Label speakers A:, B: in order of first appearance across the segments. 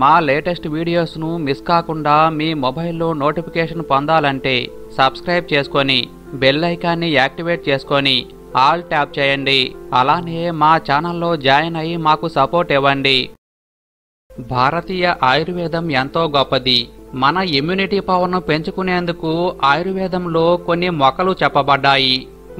A: మా latest వీడియోస్ను miss కాకుండా మీ మొబైల్లో నోటిఫికేషన్ పొందాలంటే సబ్స్క్రైబ్ చేసుకొని బెల్ ఐకాన్ని యాక్టివేట్ చేసుకొని ఆల్ ట్యాప్ చేయండి. అలానే మా ఛానల్లో జాయిన్ అయ్యి మాకు సపోర్ట్ ఇవ్వండి. భారతీయ ఆయుర్వేదం ఎంతో గొప్పది. మన ఇమ్యూనిటీ పవర్ను పెంచుకునేందుకు ఆయుర్వేదంలో కొన్ని మొక్కలు చెప్పబడ్డాయి.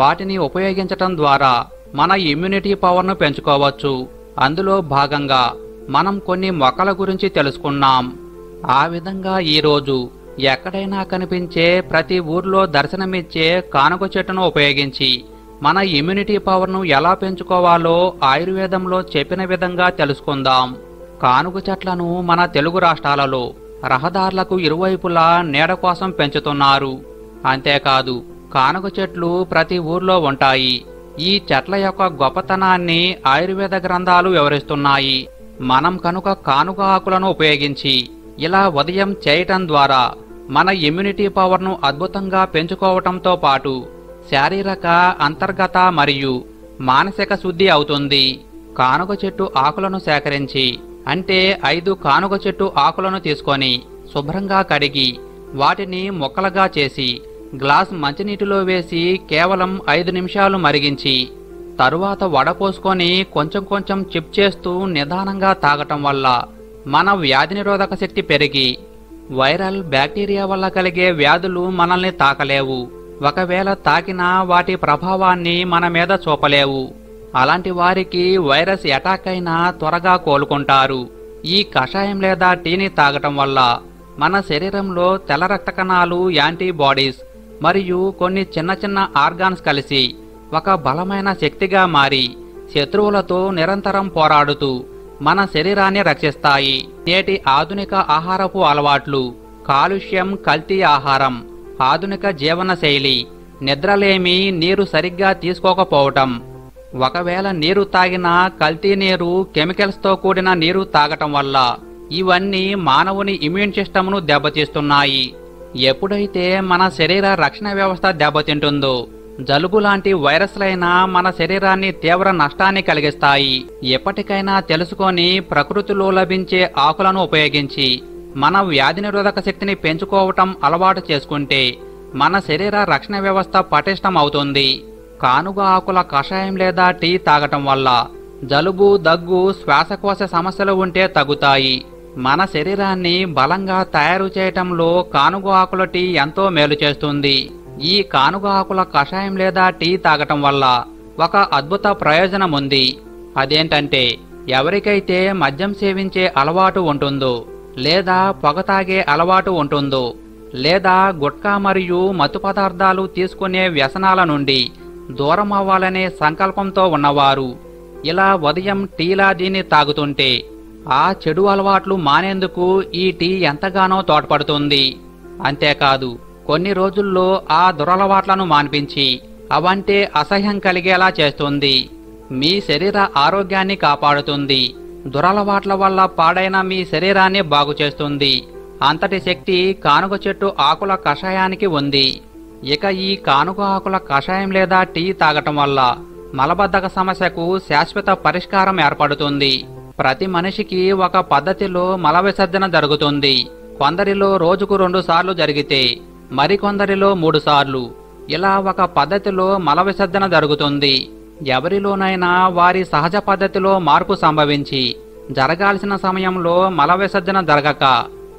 A: వాటిని ఉపయోగించటం ద్వారా మన ఇమ్యూనిటీ పవర్ను పెంచుకోవచ్చు. అందులో భాగంగా మనం కొన్ని మొక్కల గురించి తెలుసుకున్నాం. ఆ విధంగా ఈరోజు ఎక్కడైనా కనిపించే ప్రతి ఊర్లో దర్శనమిచ్చే కానుక చెట్టును ఉపయోగించి మన ఇమ్యూనిటీ పవర్ను ఎలా పెంచుకోవాలో ఆయుర్వేదంలో చెప్పిన విధంగా తెలుసుకుందాం. కానుక చెట్లను మన తెలుగు రాష్ట్రాలలో రహదారులకు ఇరువైపులా నీడ కోసం పెంచుతున్నారు. అంతేకాదు కానుక చెట్లు ప్రతి ఊర్లో ఉంటాయి. ఈ చెట్ల యొక్క గొప్పతనాన్ని ఆయుర్వేద గ్రంథాలు వివరిస్తున్నాయి. మనం కనుక కానుక ఆకులను ఉపయోగించి ఇలా ఉదయం చేయటం ద్వారా మన ఇమ్యూనిటీ పవర్ను అద్భుతంగా పెంచుకోవటంతో పాటు శారీరక అంతర్గత మరియు మానసిక శుద్ధి అవుతుంది. కానుక చెట్టు ఆకులను సేకరించి అంటే ఐదు కానుక చెట్టు ఆకులను తీసుకొని శుభ్రంగా కడిగి వాటిని ముక్కలుగా చేసి గ్లాస్ మంచినీటిలో వేసి కేవలం ఐదు నిమిషాలు మరిగించి తరువాత వడపోసుకొని కొంచెం కొంచెం చిప్ చేస్తూ నిదానంగా తాగటం వల్ల మన వ్యాధి నిరోధక శక్తి పెరిగి వైరల్ బ్యాక్టీరియా వల్ల కలిగే వ్యాధులు మనల్ని తాకలేవు. ఒకవేళ తాకినా వాటి ప్రభావాన్ని మన మీద చూపలేవు. అలాంటి వారికి వైరస్ అటాక్ అయినా త్వరగా కోలుకుంటారు. ఈ కషాయం లేదా టీని తాగటం వల్ల మన శరీరంలో తెల్ల రక్త కణాలు యాంటీబాడీస్ మరియు కొన్ని చిన్న చిన్న ఆర్గాన్స్ కలిసి ఒక బలమైన శక్తిగా మారి శత్రువులతో నిరంతరం పోరాడుతూ మన శరీరాన్ని రక్షిస్తాయి. నేటి ఆధునిక ఆహారపు అలవాట్లు కాలుష్యం కల్తీ ఆహారం ఆధునిక జీవన శైలి నిద్రలేమి నీరు సరిగ్గా తీసుకోకపోవటం. ఒకవేళ నీరు తాగినా కల్తీ నీరు కెమికల్స్తో కూడిన నీరు తాగటం వల్ల ఇవన్నీ మానవుని ఇమ్యూన్ సిస్టమ్ను దెబ్బతీస్తున్నాయి. ఎప్పుడైతే మన శరీర రక్షణ వ్యవస్థ దెబ్బతింటుందో జలుబు లాంటి వైరస్లైనా మన శరీరాన్ని తీవ్ర నష్టాన్ని కలిగిస్తాయి. ఎప్పటికైనా తెలుసుకొని ప్రకృతిలో లభించే ఆకులను ఉపయోగించి మన వ్యాధి నిరోధక శక్తిని పెంచుకోవటం అలవాటు చేసుకుంటే మన శరీర రక్షణ వ్యవస్థ పటిష్టం అవుతుంది కానుగ ఆకుల కషాయం లేదా టీ తాగటం వల్ల జలుబు దగ్గు శ్వాసకోశ సమస్యలు ఉంటే తగ్గుతాయి. మన శరీరాన్ని బలంగా తయారు చేయటంలో కానుగ ఆకుల టీ ఎంతో మేలు చేస్తుంది. ఈ కానుగ ఆకుల కషాయం లేదా టీ తాగటం వల్ల ఒక అద్భుత ప్రయోజనం ఉంది అదేంటంటే ఎవరికైతే మద్యం సేవించే అలవాటు ఉంటుందో లేదా పొగ తాగే అలవాటు ఉంటుందో లేదా గుట్కా మరియు మత్తు పదార్థాలు తీసుకునే వ్యసనాల నుండి దూరం అవ్వాలనే సంకల్పంతో ఉన్నవారు ఇలా ఉదయం టీలా దీన్ని తాగుతుంటే ఆ చెడు అలవాట్లు మానేందుకు ఈ టీ ఎంతగానో తోడ్పడుతుంది. అంతేకాదు కొన్ని రోజుల్లో ఆ దురలవాట్లను మాన్పించి అవంటే అసహ్యం కలిగేలా చేస్తుంది. మీ శరీర ఆరోగ్యాన్ని కాపాడుతుంది. దురలవాట్ల వల్ల పాడైన మీ శరీరాన్ని బాగు చేస్తుంది. అంతటి శక్తి కానుక చెట్టు ఆకుల కషాయానికి ఉంది. ఇక ఈ కానుక ఆకుల కషాయం లేదా టీ తాగటం వల్ల మలబద్ధక సమస్యకు శాశ్వత పరిష్కారం ఏర్పడుతుంది. ప్రతి మనిషికి ఒక పద్ధతిలో మల విసర్జన జరుగుతుంది. కొందరిలో రోజుకు రెండుసార్లు జరిగితే మరికొందరిలో మూడుసార్లు. ఇలా ఒక పద్ధతిలో మల విసర్జన జరుగుతుంది. ఎవరిలోనైనా వారి సహజ పద్ధతిలో మార్పు సంభవించి జరగాల్సిన సమయంలో మల విసర్జన జరగక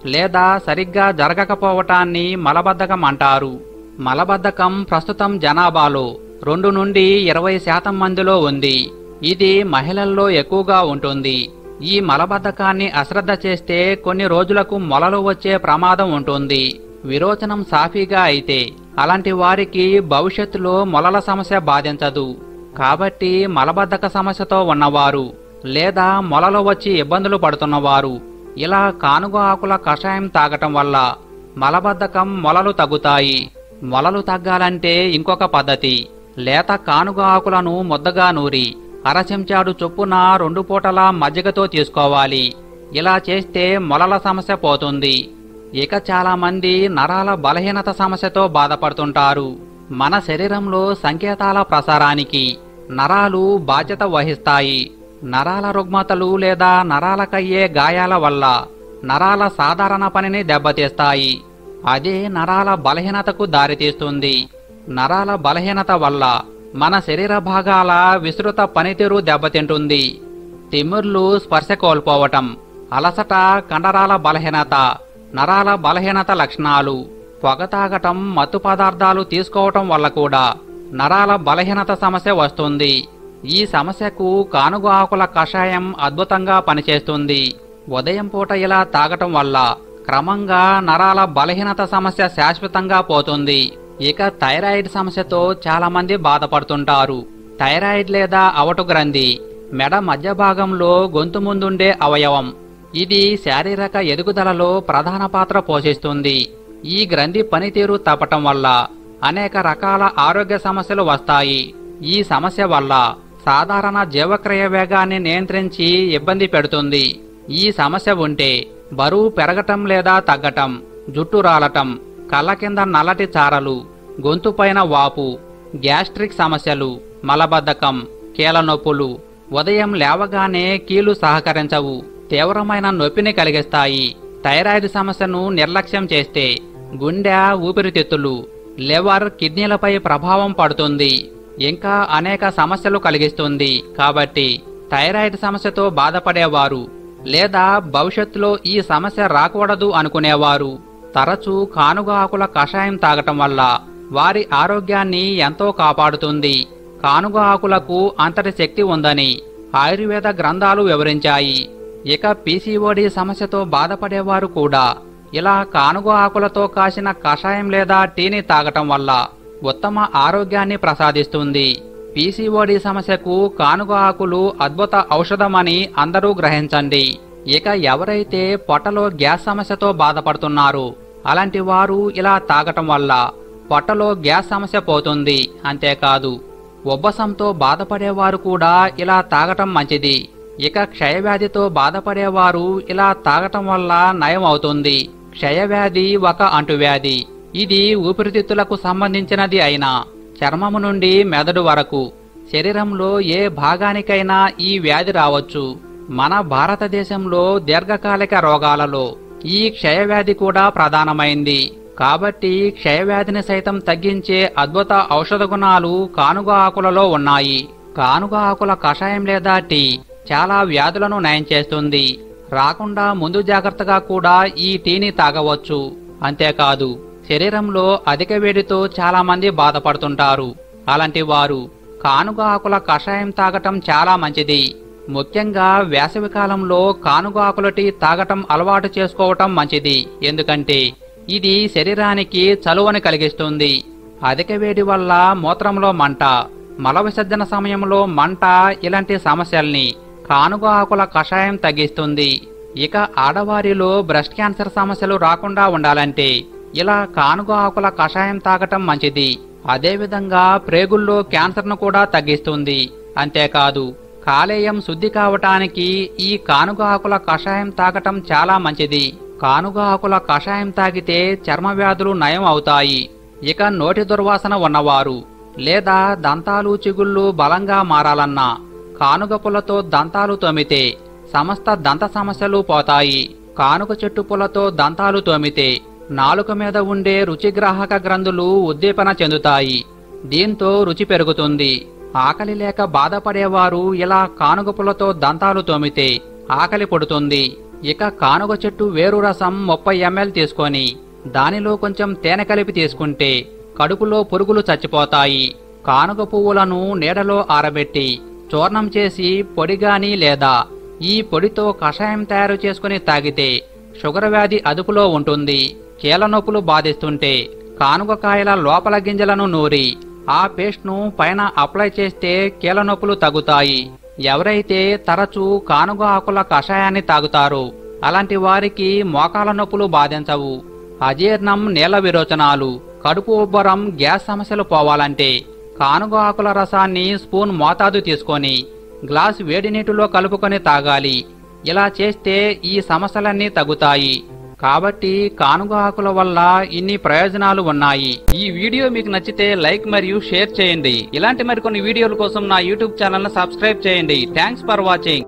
A: లేదా సరిగ్గా జరగకపోవటాన్ని మలబద్ధకం అంటారు. మలబద్ధకం ప్రస్తుతం జనాభాలో రెండు నుండి ఇరవై శాతం మందిలో ఉంది. ఇది మహిళల్లో ఎక్కువగా ఉంటుంది. ఈ మలబద్ధకాన్ని అశ్రద్ధ చేస్తే కొన్ని రోజులకు మొలలు వచ్చే ప్రమాదం ఉంటుంది. విరోచనం సాఫీగా అయితే అలాంటి వారికి భవిష్యత్తులో మొలల సమస్య బాధించదు. కాబట్టి మలబద్ధక సమస్యతో ఉన్నవారు లేదా మొలలు వచ్చి ఇబ్బందులు పడుతున్నవారు ఇలా కానుగ ఆకుల కషాయం తాగటం వల్ల మలబద్ధకం మొలలు తగ్గుతాయి. మొలలు తగ్గాలంటే ఇంకొక పద్ధతి. లేత కానుగ ఆకులను ముద్దగా నూరి అరచెంచాడు చొప్పున రెండు పూటల మజ్జిగతో తీసుకోవాలి. ఇలా చేస్తే మొలల సమస్య పోతుంది. ఇక చాలామంది నరాల బలహీనత సమస్యతో బాధపడుతుంటారు. మన శరీరంలో సంకేతాల ప్రసారానికి నరాలు బాధ్యత వహిస్తాయి. నరాల రుగ్మతలు లేదా నరాలకయ్యే గాయాల వల్ల నరాల సాధారణ పనిని దెబ్బతీస్తాయి. అదే నరాల బలహీనతకు దారితీస్తుంది. నరాల బలహీనత వల్ల మన శరీర భాగాల విస్తృత పనితీరు దెబ్బతింటుంది. తిమ్మిర్లు స్పర్శ కోల్పోవటం అలసట కండరాల బలహీనత నరాల బలహీనత లక్షణాలు పొగ తాగటం మత్తు పదార్థాలు తీసుకోవటం వల్ల కూడా నరాల బలహీనత సమస్య వస్తుంది. ఈ సమస్యకు కానుగ ఆకుల కషాయం అద్భుతంగా పనిచేస్తుంది. ఉదయం పూట ఇలా తాగటం వల్ల క్రమంగా నరాల బలహీనత సమస్య శాశ్వతంగా పోతుంది. ఇక థైరాయిడ్ సమస్యతో చాలామంది బాధపడుతుంటారు. థైరాయిడ్ లేదా అవటు గ్రంథి మెడ మధ్య భాగంలో గొంతు ముందుండే అవయవం. ఇది శారీరక ఎదుగుదలలో ప్రధాన పాత్ర పోషిస్తుంది. ఈ గ్రంథి పనితీరు తప్పటం వల్ల అనేక రకాల ఆరోగ్య సమస్యలు వస్తాయి. ఈ సమస్య వల్ల సాధారణ జీవక్రియ వేగాన్ని నియంత్రించి ఇబ్బంది పెడుతుంది. ఈ సమస్య ఉంటే బరువు పెరగటం లేదా తగ్గటం జుట్టు రాలటం కళ్ళ కింద నల్లటి చారలు గొంతుపైన వాపు గ్యాస్ట్రిక్ సమస్యలు మలబద్ధకం కీలనొప్పులు నొప్పులు ఉదయం లేవగానే కీలు సహకరించవు. తీవ్రమైన నొప్పిని కలిగిస్తాయి. థైరాయిడ్ సమస్యను నిర్లక్ష్యం చేస్తే గుండె ఊపిరితిత్తులు లివర్ కిడ్నీలపై ప్రభావం పడుతుంది. ఇంకా అనేక సమస్యలు కలిగిస్తుంది. కాబట్టి థైరాయిడ్ సమస్యతో బాధపడేవారు లేదా భవిష్యత్తులో ఈ సమస్య రాకూడదు అనుకునేవారు. తరచూ కానుగ ఆకుల కషాయం తాగటం వల్ల వారి ఆరోగ్యాన్ని ఎంతో కాపాడుతుంది. కానుగ ఆకులకు అంతటి శక్తి ఉందని ఆయుర్వేద గ్రంథాలు వివరించాయి. ఇక పీసీఓడి సమస్యతో బాధపడేవారు కూడా. ఇలా కానుగ ఆకులతో కాసిన కషాయం లేదా టీని తాగటం వల్ల ఉత్తమ ఆరోగ్యాన్ని ప్రసాదిస్తుంది. పీసీఓడి సమస్యకు కానుగ ఆకులు అద్భుత ఔషధమని అందరూ గ్రహించండి. ఇక ఎవరైతే పొట్టలో గ్యాస్ సమస్యతో బాధపడుతున్నారు అలాంటి వారు ఇలా తాగటం వల్ల పొట్టలో గ్యాస్ సమస్య పోతుంది అంతేకాదు. ఉబ్బసంతో బాధపడేవారు కూడా ఇలా తాగటం మంచిది. ఇక క్షయవ్యాధితో బాధపడేవారు ఇలా తాగటం వల్ల నయం అవుతుంది క్షయవ్యాధి ఒక అంటువ్యాధి. ఇది ఊపిరితిత్తులకు సంబంధించినది అయినా చర్మము నుండి మెదడు వరకు. శరీరంలో ఏ భాగానికైనా ఈ వ్యాధి రావచ్చు. మన భారతదేశంలో దీర్ఘకాలిక రోగాలలో ఈ క్షయవ్యాధి కూడా ప్రధానమైంది. కాబట్టి క్షయవ్యాధిని సైతం తగ్గించే అద్భుత ఔషధ గుణాలు కానుగ ఆకులలో ఉన్నాయి. కానుగ ఆకుల కషాయం లేదా టీ చాలా వ్యాధులను నయం చేస్తుంది. రాకుండా ముందు జాగ్రత్తగా కూడా ఈ టీని తాగవచ్చు. అంతేకాదు శరీరంలో అధిక వేడితో చాలా మంది బాధపడుతుంటారు. అలాంటి వారు కానుగ ఆకుల కషాయం తాగటం చాలా మంచిది. ముఖ్యంగా వేసవి కాలంలో కానుగ ఆకుల టీ తాగటం అలవాటు చేసుకోవటం మంచిది. ఎందుకంటే ఇది శరీరానికి చలువని కలిగిస్తుంది. అధిక వేడి వల్ల మూత్రంలో మంట మల విసర్జన సమయంలో మంట ఇలాంటి సమస్యల్ని కానుగ ఆకుల కషాయం తగ్గిస్తుంది. ఇక ఆడవారిలో బ్రెస్ట్ క్యాన్సర్ సమస్యలు రాకుండా ఉండాలంటే ఇలా కానుగ ఆకుల కషాయం తాగటం మంచిది. అదేవిధంగా ప్రేగుల్లో క్యాన్సర్ను కూడా తగ్గిస్తుంది. అంతేకాదు కాలేయం శుద్ధి కావటానికి ఈ కానుగ ఆకుల కషాయం తాగటం చాలా మంచిది. కానుగ ఆకుల కషాయం తాగితే చర్మ వ్యాధులు నయం అవుతాయి. ఇక నోటి దుర్వాసన ఉన్నవారు లేదా దంతాలు చిగుళ్ళు బలంగా మారాలన్నా కానుగ పుల్లతో దంతాలు తోమితే సమస్త దంత సమస్యలు పోతాయి. కానుక చెట్టు పుల్లతో దంతాలు తోమితే నాలుక మీద ఉండే రుచిగ్రాహక గ్రంథులు ఉద్దీపన చెందుతాయి. దీంతో రుచి పెరుగుతుంది. ఆకలి లేక బాధపడేవారు ఇలా కానుగ పుల్లతో దంతాలు తోమితే ఆకలి పుడుతుంది. ఇక కానుగ చెట్టు వేరు రసం ముప్పై ఎంఎల్ తీసుకొని దానిలో కొంచెం తేనె కలిపి తీసుకుంటే కడుపులో పురుగులు చచ్చిపోతాయి. కానుగ పువ్వులను నీడలో ఆరబెట్టి చూర్ణం చేసి పొడి గాని లేదా ఈ పొడితో కషాయం తయారు చేసుకుని తాగితే షుగర్ వ్యాధి అదుపులో ఉంటుంది. కీలనొప్పులు నొప్పులు బాధిస్తుంటే కానుగకాయల లోపల గింజలను నూరి ఆ పేస్ట్ను పైన అప్లై చేస్తే కీళ్ళ నొప్పులు తగ్గుతాయి. ఎవరైతే తరచూ కానుగ ఆకుల కషాయాన్ని తాగుతారో అలాంటి వారికి మోకాల నొప్పులు బాధించవు. అజీర్ణం నీళ్ళ విరోచనాలు కడుపు ఉబ్బరం గ్యాస్ సమస్యలు పోవాలంటే కానుగ ఆకుల రసాన్ని స్పూన్ మోతాదు తీసుకొని గ్లాస్ వేడి నీటిలో కలుపుకొని తాగాలి. ఇలా చేస్తే ఈ సమస్యలన్నీ తగ్గుతాయి. కాబట్టి కానుగ ఆకుల వల్ల ఇన్ని ప్రయోజనాలు ఉన్నాయి. ఈ వీడియో మీకు నచ్చితే లైక్ మరియు షేర్ చేయండి. ఇలాంటి మరికొన్ని వీడియోల కోసం నా యూట్యూబ్ ఛానల్ సబ్స్క్రైబ్ చేయండి. Thanks for watching.